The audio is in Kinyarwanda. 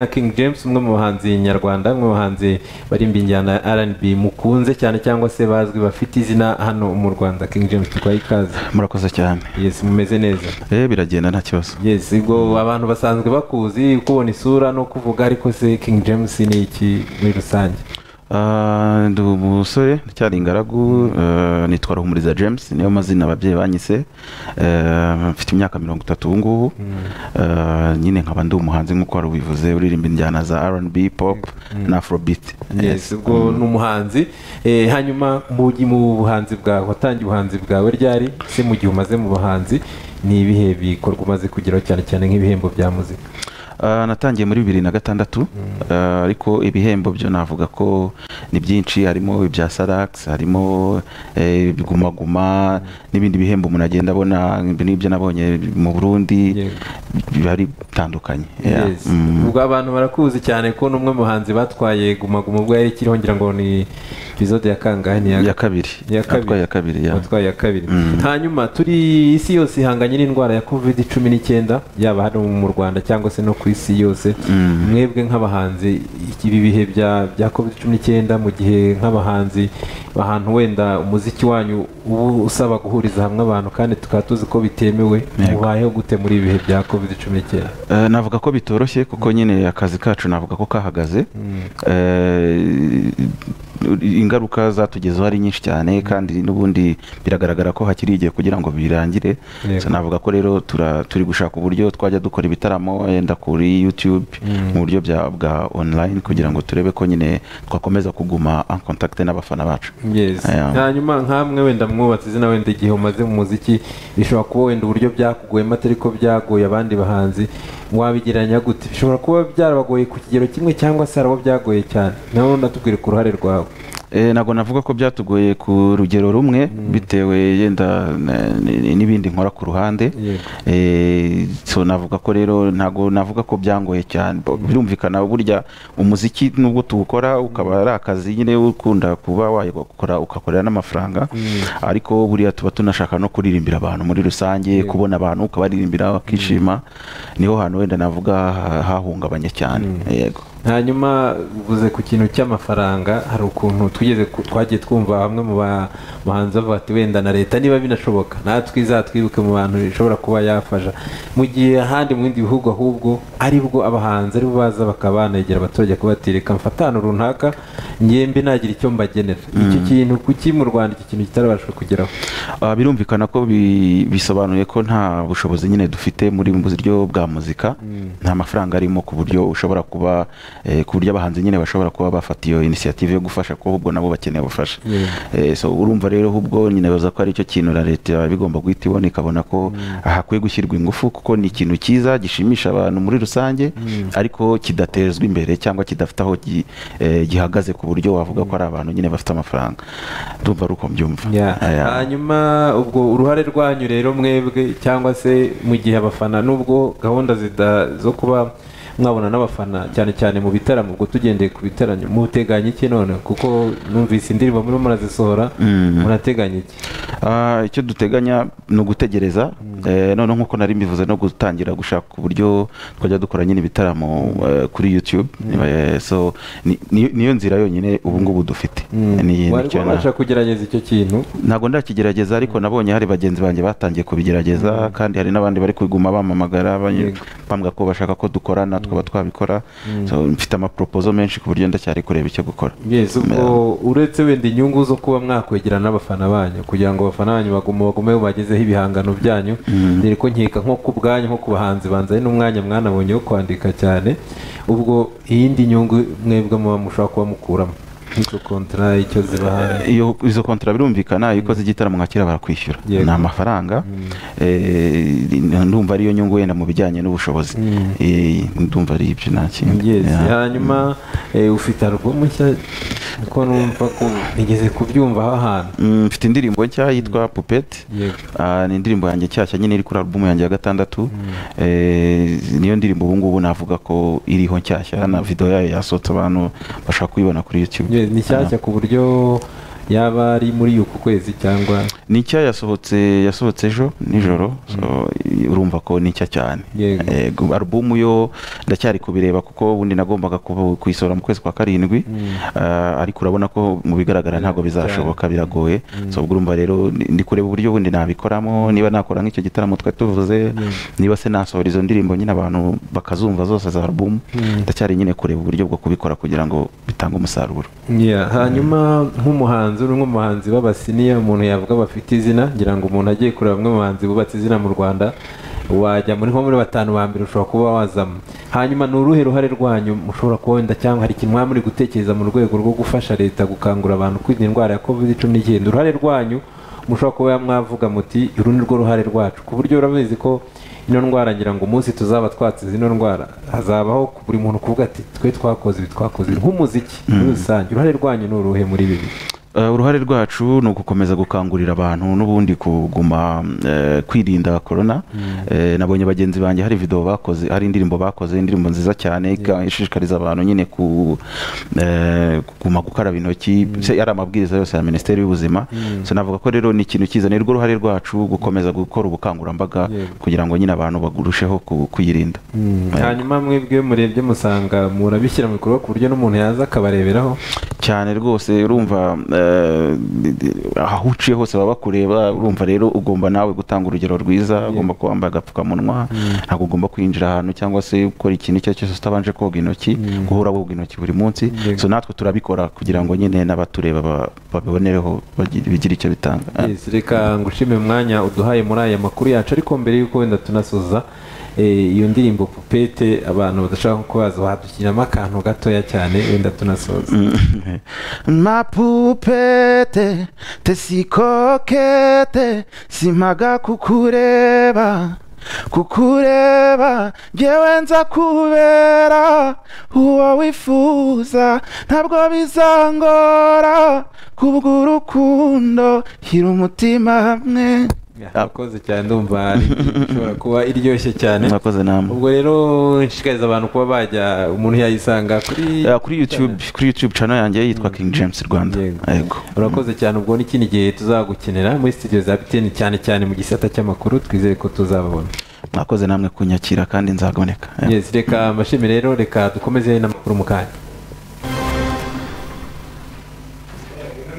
na King James umwe mu bahanzi nyarwanda umwe mu bahanzi barimba injyana ya R&B mukunze cyane cyangwa se bazwi bafite izina hano mu Rwanda. King James twaye ikaze. Murakoze cyane. Yes mumeze neza. Eh biragenda nta kibazo. Yes ubwo abantu basanzwe bakuzi kubona isura no kuvuga ariko se King James ni iki muri rusange? Ndi umusore ndacyari ingaragu eh, nitwa ruhumuriza james niyo mazina ababyeyi banyise. Eh, mfite imyaka mirongo itatu ubu ngubu. Eh, nyine nkaba ndi umuhanzi nk'uko wari ubivuze uririmba injyana za R&B pop na afrobeat. Yes ubwo ni umuhanzi. Eh, hanyuma mu buhanzi bwawe watangiye ubuhanzi bwawe ryari? Se mu gihe umaze mu buhanzi ni ibihe bikorwa umaze kugeraho cyane cyane nk'ibihembo bya muzika? Ah, natangiye muri bibiri na gatandatu. Ah, ariko ibihembo byo navuga ko ni byinshi. Harimo ibya salax harimo eh, guma guma n'ibindi bihembo umuntu agenda abona n'ibyo nabonye mu burundi biba bitandukanye. Mm. ubwo abantu barakuzi cyane ko n'umwe mu bahanzi batwaye guma guma ubwo yari ikiriho ngira ngo ni episode ya kangahe ni ya kabiri. Atwaye ya kabiri. Mm. hanyuma turi isi yose ihanganye n'indwara ya covid cumi n'icyenda yaba hano mu rwanda cyangwa se no ku isi yose Mm. mwebwe nk'abahanzi ibi bihe bya covid cumi n'icyenda mu gihe nk'abahanzi ahantu wenda umuziki wanyu uba usaba guhuriza hamwe abantu kandi tukaba tuzi ko bitemewe Yego. mubayeho gute muri ibi bihe bya covid cumi n'icyenda Eh, navuga ko bitoroshye kuko nyine akazi kacu navuga ko kahagaze. Eh, ingaruka zatugezeho ari nyinshi cyane kandi n'ubundi biragaragara ko hakiri igihe kugira ngo birangire. Navuga ko rero turi gushaka uburyo twajya dukora ibitaramo wenda kuri youtube mu buryo bwa online kugira ngo turebe ko nyine twakomeza kuguma contact n'abafana bacu. Hanyuma nkamwe wenda mwubatse izina wenda igihe umaze mu muziki bishobora kuba wenda uburyo byakuguyemo atari ko byagoye abandi bahanzi. Wabigereranya gute? Bishobora kuba byarabagoye ku kigero kimwe cyangwa se hari abo byagoye cyane. Nawe natubwire ku ruhare rwawe. Ntabwo navuga ko byatugoye ku rugero rumwe bitewe yenda n'ibindi nkora ku ruhande. Eh, so navuga ko rero ntabwo navuga ko byangoye cyane. Bo- birumvikana burya umuziki nubwo tuwukora ukaba ari akazi nyine ukunda kuba wayakora ugakorera n'amafaranga. Ariko buriya tuba tunashaka no kuririmbira abantu muri rusange kubona abantu ukabaririmbira bakishima. Niho hantu wenda navuga ha- hahungabanye cyane. Yego. Hanyuma uvuze ku kintu cy'amafaranga hari ukuntu twigeze twagiye twumva bamwe mu ba- bahanzi bavuga ati wenda na leta niba binashoboka natwe izatwibuke mu bantu ishobora kuba yafasha. Mu gihe ahandi mu bindi bihugu ahubwo ari bwo abahanzi ari bo baza bakaba banegera abaturage kubatira reka mfatane runaka ngembe nagira icyo mbagenera. Icyo kintu kuki mu rwanda iki kintu kitarabashwa kugeraho? Ah, birumvikana ko bi- bisobanuye ko nta bushobozi nyine dufite muri mu buryo bwa muzika. Nta mafaranga arimo ku buryo ushobora kuba ku buryo abahanzi nyine bashobora kuba bafata iyo inisiyative yo gufasha ko ahubwo nabo bakeneye ubufasha. Eh, so urumva rero ahubwo nyine baza ko ari cyo kintu na leta bigomba guhita ibona ikabona ko hakwiye gushyirwa ingufu kuko ni ikintu cyiza gishimisha abantu muri rusange ariko kidatezwa imbere cyangwa kidafite aho eh, gihagaze ku buryo wavuga ko ari abantu nyine bafite amafaranga ndumva ari uko mbyumva. Aya. hanyuma ubwo uruhare rwanyu rero mwebwe cyangwa se mu gihe abafana nubwo gahunda zo kuba mwabona n'abafana cyane cyane mu bitaramo ubwo tugendeye ku bitaramo muteganya iki none? Kuko numvise indirimbo murimo murazisohora murateganya iki? Ah, icyo duteganya ni ugutegereza. Eh, noneho nk'uko nari mbivuze no gutangira gushaka uburyo twajya dukora nyine ibitaramo eh, kuri youtube. Eh, so ni- ni- niyo nzira yonyine ubu ngubu dufite. Wari wabasha kugerageza icyo kintu? Ntabwo ndakigerageza ariko nabonye hari bagenzi banjye batangiye kubigerageza kandi hari n'abandi bari kuguma bamamagara bambwira ko bashaka ko dukorana twaba twabikora. So, mfite amapropozo menshi ku buryo ndacyari kureba icyo gukora. Uretse wenda inyungu zo kuba mwakwegera n'abafana banyu kugira ngo abafana banyu bagume bagume bagezeho ibihangano byanyu. Dore ko nkeka nko ku bwanyu nko ku bahanzi banza ari n'umwanya mwanabonye wo kwandika cyane. Ubwo iyindi nyungu mwebwe muba mushobora kuba mukuramo. Nk'izo kontara icyo zibahaye iyo izo kontara birumvikana iyo ukoze igitaramo nka kera barakwishyura. Ni amafaranga Eh, ndumva ariyo nyungu wenda mu bijyanye n'ubushobozi. Eh, ndumva ari ibyo nta kindi. Hanyuma eh, ufite alubumu nshya? Ko numva ko nigeze kubyumvaho ahantu Mm, mfite indirimbo nshya yitwa pupete Ah, ni indirimbo yanjye nshyashya nyine iri kuri alubumu yanjye ya gatandatu. Eh, niyo ndirimbo ubu ngubu navuga ko iriho nshyashya na video yayo yasohotse abantu bashaka kuyibona kuri youtube. Yes, ni shyashya ku buryo yaba ari muri uku kwezi cyangwa ni icya yasohotse yasohotse ejo nijoro. So, urumva ko ni icya cyane. Alubumu yo ndacyari kubireba kuko ubundi nagombaga kuyisohora mu kwezi kwa karindwi. Ah, ariko urabona ko mu bigaragara ntabwo bizashoboka biragoye. So ubwo urumva rero ndi kureba uburyo bundi nabikoramo niba nakora nk'icyo gitaramo twari tuvuze niba se nasohora izo ndirimbo nyine abantu bakazumva zose za alubumu ndacyari nyine kureba uburyo bwo kubikora kugira ngo bitange umusaruro. Hanyuma nk'umuhanzi uri nk'umuhanzi w'abasiniya umuntu yavuga bafite izina ngira ngo umuntu agiye kureba bamwe mu bahanzi bubatse izina mu rwanda wajya muri nko muri batanu ba mbere ushobora kuba wazamo. Hanyuma ni uruhe ruhare rwanyu mushobora kuba wenda cyangwa hari ikintu mwaba muri gutekereza mu rwego rwo gufasha leta gukangurira abantu kwirinda indwara ya covid cumi n'icyenda? Uruhare rwanyu mushobora kuba mwavuga muti uru ni rwo ruhare rwacu. Ku buryo urabizi ko ino ndwara ngira ngo umunsi tuzaba twatsinze ino ndwara hazabaho buri muntu kuvuga ati twe twakoze ibi twakoze ibi." nk'umuziki muri rusange. Uruhare rwanyu ni uruhe muri Uh, uruhare rwacu ni ugukomeza gukangurira abantu n'ubundi kuguma eh, kwirinda korona Eh, nabonye bagenzi banjye hari video bakoze hari indirimbo bakoze indirimbo nziza cyane ika- ishishikariza abantu nyine ku eh, kuguma gukaraba intoki. Se yari amabwiriza yose ya minisiteri y'ubuzima. So navuga ko rero ni ikintu cyiza ni rwo ruhare rwacu gukomeza gukora ubukangurambaga kugira ngo nyine abantu barusheho ku- kuyirinda. Hanyuma mwebwe murebye musanga murabishyira mu bikorwa ku buryo n'umuntu yaza akabareberaho. Cyane rwose urumva eh, aho uciye hose baba bakureba urumva rero ugomba nawe gutanga urugero rwiza ugomba kuba wambaye agapfukamunwa ntabwo ugomba kwinjira ahantu cyangwa se gukora ikintu icyo ari cyo cyose utabanje koga intoki guhora woga intoki buri munsi. So natwe turabikora kugira ngo nyine n'abatureba ba- babibonereho bigire icyo bitanga. Reka ngushime umwanya uduhaye muri aya makuru yacu ariko mbere y'uko wenda tunasoza iyo ndirimbo pupete abantu badashaka kubaza wadukiniramo akantu gatoya cyane? Wenda tunasoza. Mapupete tesikokete simpaga kukureba kukureba ngewe nza kubera uwo wifuza ntabwo bizangora kubw'urukundo shyira umutima hamwe. Murakoze cyane ndumva ishobora kuba iryoshye cyane. Mwakoze namwe ubwo rero nshishikariza abantu kuba bajya umuntu yayisanga kuri Eh, kuri youtube kuri youtube channel yanjye yitwa king james rwanda. Yego. yego urakoze cyane ubwo n'ikindi gihe tuzagukenera muri studio za biteni cyane cyane mu gisata cy'amakuru. Twizere ko tuzababona. Mwakoze namwe kunyakira kandi nzaboneka reka mbashimire rero reka dukomeze n'amakuru mu kanya.